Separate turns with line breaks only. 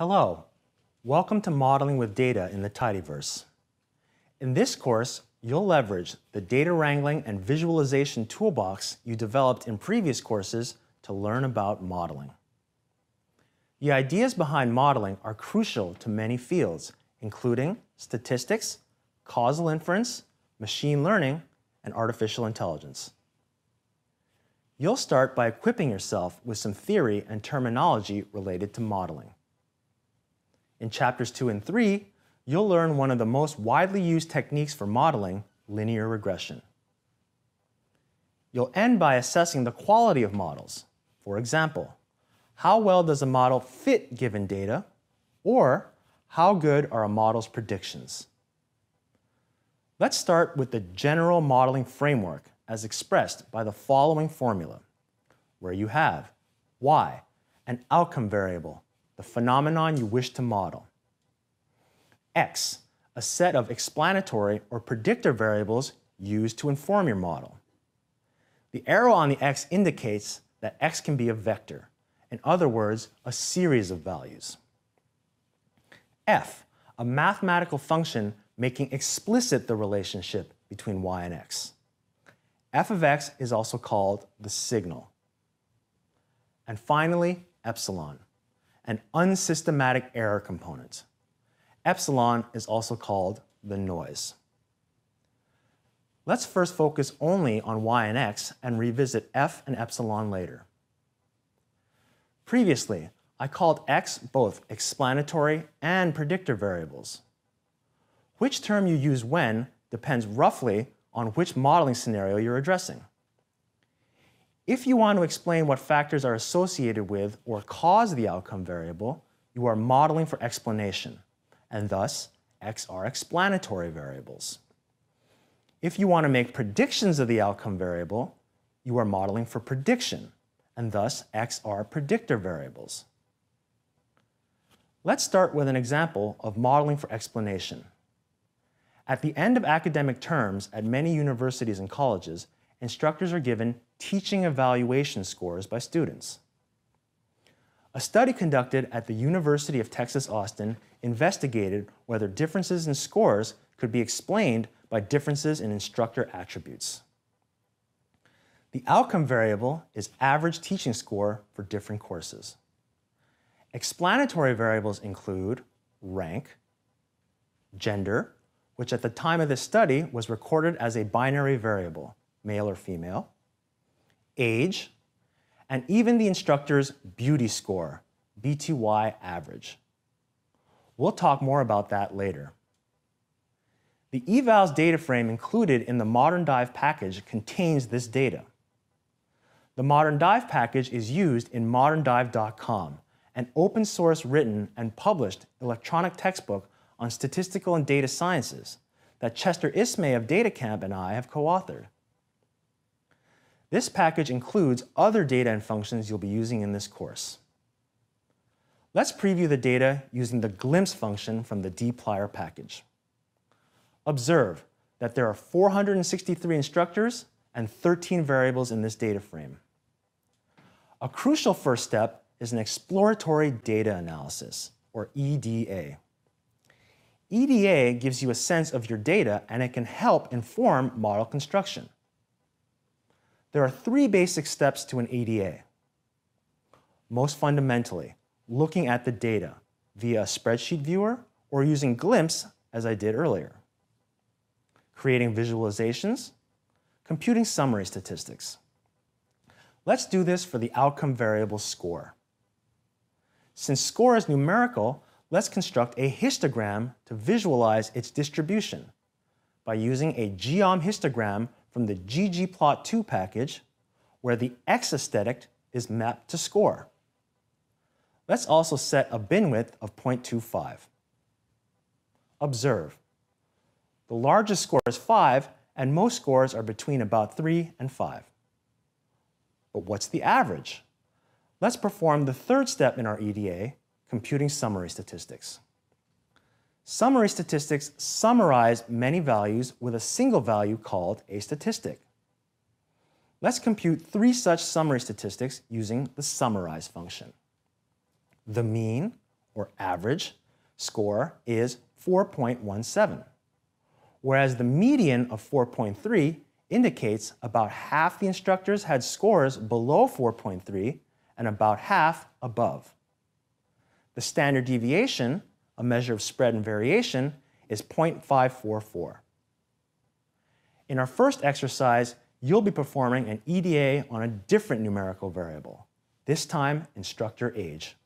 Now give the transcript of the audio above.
Hello, welcome to Modeling with Data in the Tidyverse. In this course, you'll leverage the data wrangling and visualization toolbox you developed in previous courses to learn about modeling. The ideas behind modeling are crucial to many fields, including statistics, causal inference, machine learning, and artificial intelligence. You'll start by equipping yourself with some theory and terminology related to modeling. In chapters 2 and 3, you'll learn one of the most widely used techniques for modeling, linear regression. You'll end by assessing the quality of models. For example, how well does a model fit given data, or how good are a model's predictions? Let's start with the general modeling framework as expressed by the following formula, where you have y, an outcome variable, the phenomenon you wish to model. X, a set of explanatory or predictor variables used to inform your model. The arrow on the X indicates that X can be a vector, in other words, a series of values. F, a mathematical function making explicit the relationship between y and x. f of x is also called the signal. And finally, epsilon, an unsystematic error component. Epsilon is also called the noise. Let's first focus only on y and x and revisit f and epsilon later. Previously, I called x both explanatory and predictor variables. Which term you use when depends roughly on which modeling scenario you're addressing. If you want to explain what factors are associated with or cause the outcome variable, you are modeling for explanation, and thus X are explanatory variables. If you want to make predictions of the outcome variable, you are modeling for prediction, and thus X are predictor variables. Let's start with an example of modeling for explanation. At the end of academic terms at many universities and colleges, instructors are given teaching evaluation scores by students. A study conducted at the University of Texas Austin investigated whether differences in scores could be explained by differences in instructor attributes. The outcome variable is average teaching score for different courses. Explanatory variables include rank, gender, which at the time of this study was recorded as a binary variable, male or female, age, and even the instructor's beauty score, BTY average. We'll talk more about that later. The evals data frame included in the Modern Dive package contains this data. The Modern Dive package is used in moderndive.com, an open source written and published electronic textbook on statistical and data sciences that Chester Ismay of DataCamp and I have co-authored. This package includes other data and functions you'll be using in this course. Let's preview the data using the glimpse function from the dplyr package. Observe that there are 463 instructors and 13 variables in this data frame. A crucial first step is an exploratory data analysis, or EDA. EDA gives you a sense of your data and it can help inform model construction. There are three basic steps to an EDA. Most fundamentally, looking at the data via a spreadsheet viewer or using Glimpse as I did earlier. Creating visualizations, computing summary statistics. Let's do this for the outcome variable score. Since score is numerical, let's construct a histogram to visualize its distribution by using a geom histogram from the ggplot2 package where the x aesthetic is mapped to score. Let's also set a bin width of 0.25. Observe. The largest score is 5, and most scores are between about 3 and 5. But what's the average? Let's perform the third step in our EDA, computing summary statistics. Summary statistics summarize many values with a single value called a statistic. Let's compute three such summary statistics using the summarize function. The mean, or average, score is 4.17, whereas the median of 4.3 indicates about half the instructors had scores below 4.3 and about half above. The standard deviation, a measure of spread and variation, is 0.544. In our first exercise, you'll be performing an EDA on a different numerical variable, this time instructor age.